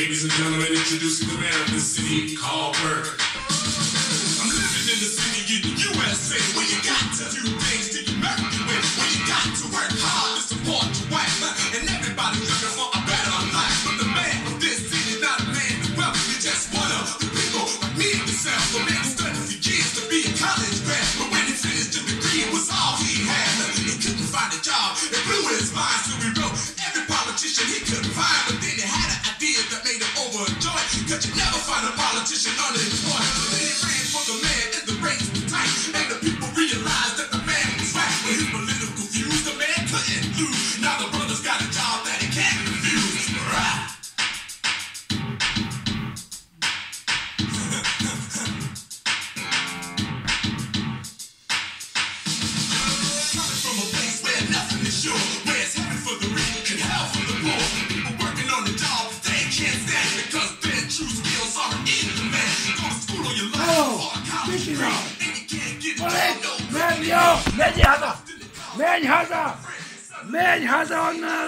Ladies and gentlemen, introducing the man of the city called Burke. I'm living in the city in the USA where you got to do things the American way, where you got to work hard to support your wife, and everybody's looking for a better life. But the man of this city, not a man of wealth, he's just one of the people like me and myself. The man studied for years to be a college grad, but when he finished the degree, it was all he had. He couldn't find a job, it blew his mind, so unemployed. So then ran for the man, and the race. And the people realized that the man was right. With his political views, the man couldn't lose. Now the brother's got a job that he can't refuse. Coming from a place where nothing is sure, where it's heaven for the rich and hell for the poor. People working on the job they can't stand because No Menj haza! Menj haza! Menj haza! Ona